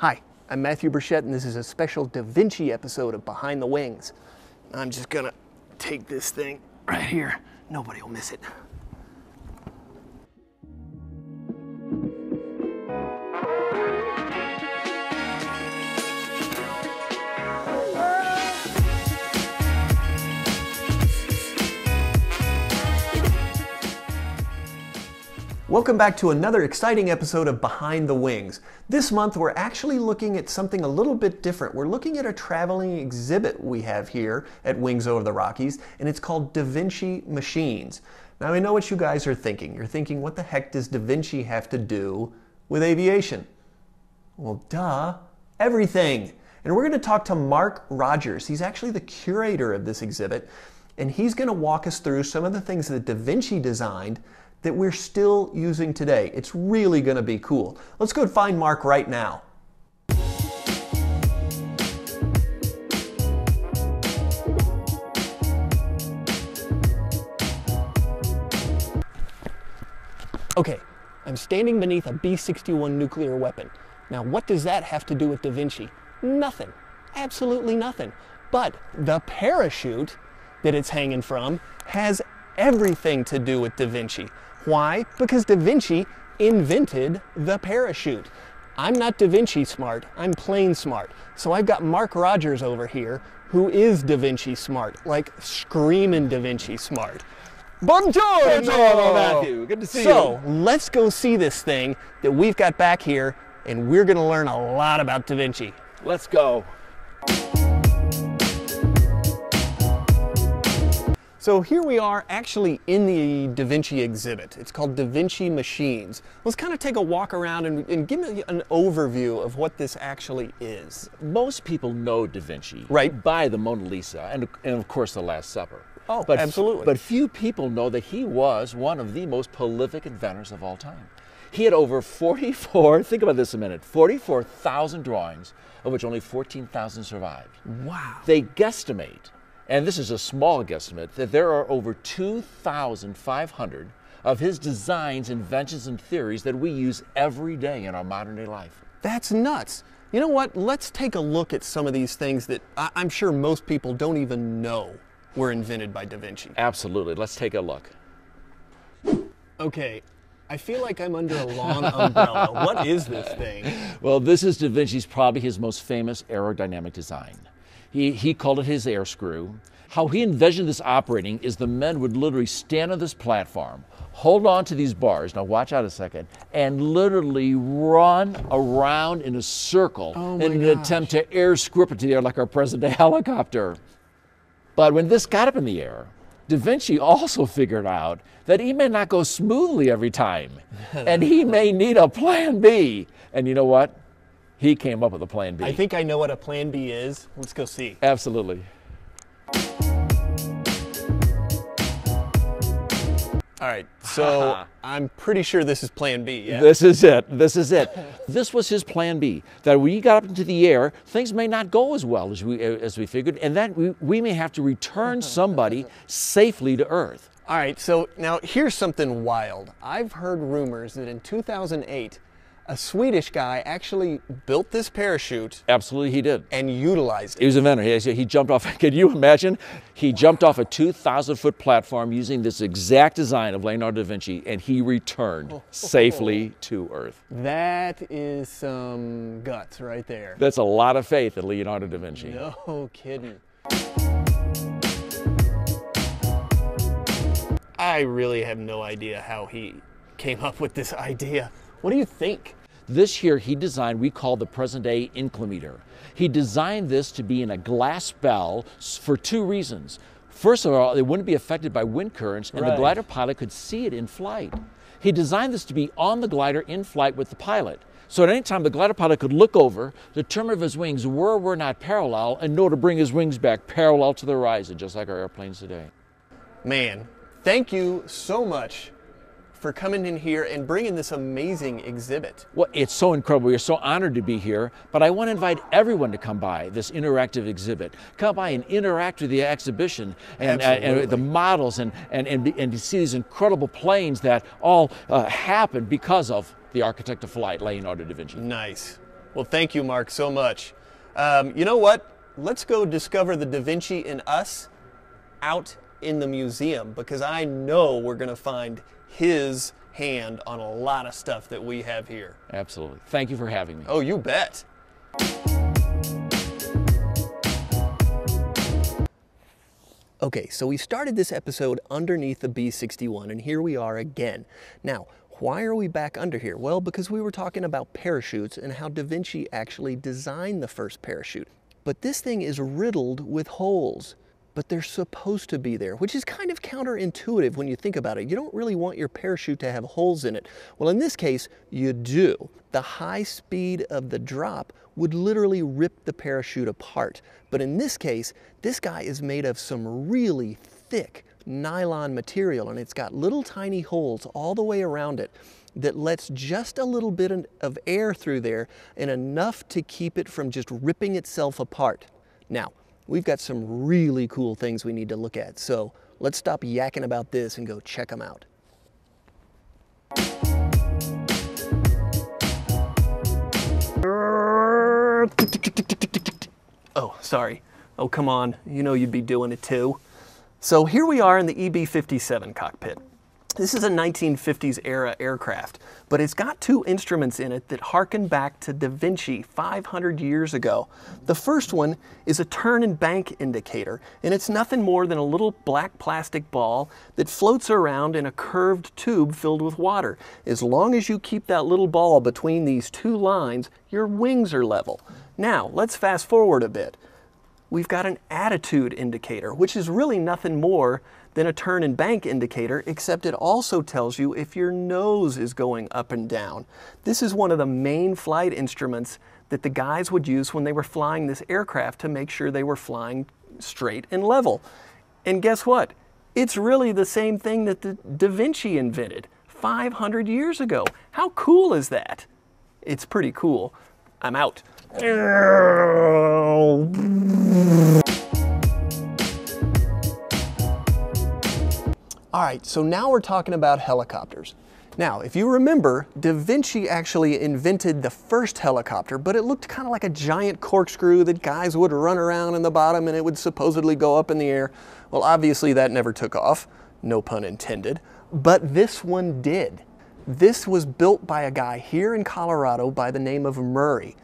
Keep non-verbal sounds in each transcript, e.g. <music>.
Hi, I'm Matthew Burchett, and this is a special Da Vinci episode of Behind the Wings. I'm just gonna take this thing right here. Nobody will miss it. Welcome back to another exciting episode of Behind the Wings. This month we're actually looking at something a little bit different. We're looking at a traveling exhibit we have here at Wings Over the Rockies, and it's called Da Vinci Machines. Now I know what you guys are thinking. You're thinking, what the heck does Da Vinci have to do with aviation? Well, duh, everything. And we're going to talk to Mark Rogers. He's actually the curator of this exhibit, and he's going to walk us through some of the things that Da Vinci designed that we're still using today. It's really going to be cool. Let's go find Mark right now. Okay, I'm standing beneath a B 61 nuclear weapon. Now, what does that have to do with Da Vinci? Nothing. Absolutely nothing. But the parachute that it's hanging from has everything to do with Da Vinci. Why? Because Da Vinci invented the parachute. I'm not Da Vinci smart, I'm plain smart. So I've got Mark Rogers over here who is Da Vinci smart, like screaming Da Vinci smart. Buongiorno! Buongiorno, Matthew. Good to see so, you. So let's go see this thing that we've got back here and we're gonna learn a lot about Da Vinci. Let's go. So here we are actually in the Da Vinci exhibit. It's called Da Vinci Machines. Let's kind of take a walk around and, and, give me an overview of what this actually is. Most people know Da Vinci right. by the Mona Lisa and, and of course the Last Supper. Oh, but absolutely. But few people know that he was one of the most prolific inventors of all time. He had over 44, think about this a minute, 44,000 drawings, of which only 14,000 survived. Wow. They guesstimate and this is a small guesstimate, that there are over 2,500 of his designs, inventions, and theories that we use every day in our modern day life. That's nuts. You know what? Let's take a look at some of these things that I- am sure most people don't even know were invented by Da Vinci. Absolutely. Let's take a look. Okay, I feel like I'm under a long umbrella. what is this <laughs> thing? Well, this is Da Vinci's probably his most famous aerodynamic design. He, he called it his air screw. How he envisioned this operating is the men would literally stand on this platform, hold on to these bars, now watch out a second, and literally run around in a circle oh in an gosh. attempt to air screw it to the air like our present day <laughs> helicopter. But when this got up in the air, Da Vinci also figured out that he may not go smoothly every time, <laughs> and he may need a plan B. And you know what? He came up with a plan B. I think I know what a plan B is. Let's go see. Absolutely. All right, so <laughs> I'm pretty sure this is plan B, yeah? This is it. This is it. this was his plan B. That when he got up into the air, things may not go as well as we, as we figured, and then we, we may have to return <laughs> somebody safely to Earth. All right, so now here's something wild. I've heard rumors that in 2008, a Swedish guy actually built this parachute. Absolutely, he did. And utilized it. He was an inventor. He, he jumped off, <laughs> can you imagine? He jumped off a 2,000 foot platform using this exact design of Leonardo da Vinci, and he returned <laughs> safely to Earth. That is some guts right there. That's a lot of faith in Leonardo da Vinci. No <laughs> kidding. I really have no idea how he came up with this idea. What do you think? This year he designed, we call the present day inclinometer. He designed this to be in a glass bell for two reasons. First of all, it wouldn't be affected by wind currents and right. the glider pilot could see it in flight. He designed this to be on the glider in flight with the pilot. So at any time, the glider pilot could look over, determine if his wings were or were not parallel, and know to bring his wings back parallel to the horizon, just like our airplanes today. Man, thank you so much for coming in here and bringing this amazing exhibit. Well, it's so incredible. We're so honored to be here, but I want to invite everyone to come by this interactive exhibit. Come by and interact with the exhibition and, uh, and the models and, and, and, and to see these incredible planes that all uh, happened because of the architect of flight, Leonardo da Vinci. Nice. Well, thank you, Mark, so much. Um, you know what? Let's go discover the Da Vinci in us out in the museum because I know we're going to find his hand on a lot of stuff that we have here. Absolutely. Thank you for having me. Oh, you bet. Okay, so we started this episode underneath the B-61 and here we are again. Now, why are we back under here? Well, because we were talking about parachutes and how Da Vinci actually designed the first parachute. But this thing is riddled with holes but they're supposed to be there, which is kind of counterintuitive when you think about it. You don't really want your parachute to have holes in it. Well, in this case, you do. The high speed of the drop would literally rip the parachute apart. But in this case, this guy is made of some really thick nylon material and it's got little tiny holes all the way around it that lets just a little bit of air through there and enough to keep it from just ripping itself apart. Now, we've got some really cool things we need to look at. So let's stop yakking about this and go check them out. Oh, sorry. Oh, come on. You know you'd be doing it too. So here we are in the EB-57 cockpit. This is a 1950s era aircraft, but it's got two instruments in it that harken back to Da Vinci 500 years ago. The first one is a turn and bank indicator, and it's nothing more than a little black plastic ball that floats around in a curved tube filled with water. As long as you keep that little ball between these two lines, your wings are level. Now, let's fast forward a bit. We've got an attitude indicator, which is really nothing more than a turn and bank indicator, except it also tells you if your nose is going up and down. This is one of the main flight instruments that the guys would use when they were flying this aircraft to make sure they were flying straight and level. And guess what? It's really the same thing that the Da Vinci invented 500 years ago. How cool is that? It's pretty cool. I'm out. All right, so now we're talking about helicopters. Now, if you remember, Da Vinci actually invented the first helicopter, but it looked kind of like a giant corkscrew that guys would run around in the bottom and it would supposedly go up in the air. Well, obviously that never took off, no pun intended, but this one did. This was built by a guy here in Colorado by the name of Murray,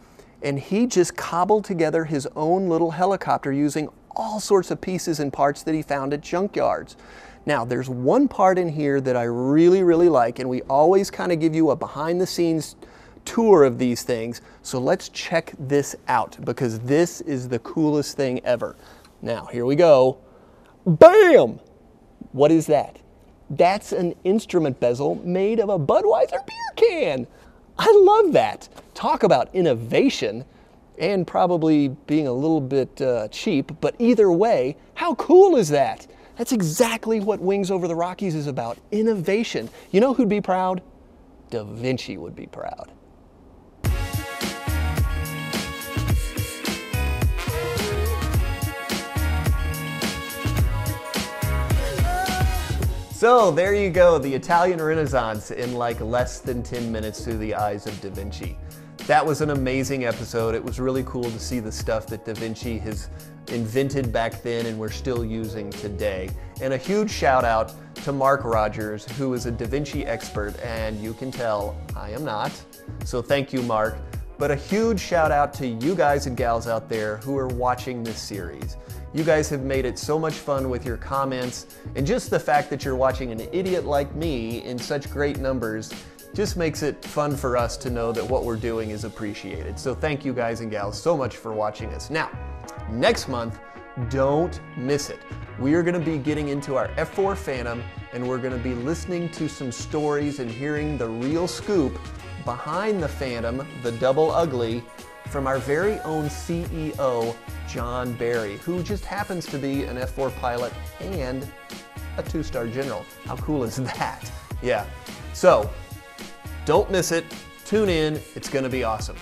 and he just cobbled together his own little helicopter using all sorts of pieces and parts that he found at junkyards. Now, there's one part in here that I really, really like, and we always kind of give you a behind the scenes tour of these things. So let's check this out because this is the coolest thing ever. Now, here we go. Bam! What is that? That's an instrument bezel made of a Budweiser beer can. I love that. Talk about innovation and probably being a little bit uh, cheap, but either way, how cool is that? That's exactly what Wings Over the Rockies is about innovation. You know who'd be proud? Da Vinci would be proud. So there you go, the Italian Renaissance in like less than 10 minutes through the eyes of Da Vinci. That was an amazing episode. It was really cool to see the stuff that Da Vinci has invented back then and we're still using today. And a huge shout out to Mark Rogers, who is a Da Vinci expert, and you can tell I am not. So thank you, Mark. But a huge shout out to you guys and gals out there who are watching this series. You guys have made it so much fun with your comments, and just the fact that you're watching an idiot like me in such great numbers just makes it fun for us to know that what we're doing is appreciated. So thank you guys and gals so much for watching us. Now, next month, don't miss it. We are going to be getting into our F4 Phantom and we're going to be listening to some stories and hearing the real scoop behind the Phantom, the double ugly, from our very own CEO, John Barry, who just happens to be an F4 pilot and a two-star general. How cool is that? Yeah. So, don't miss it. Tune in. It's going to be awesome.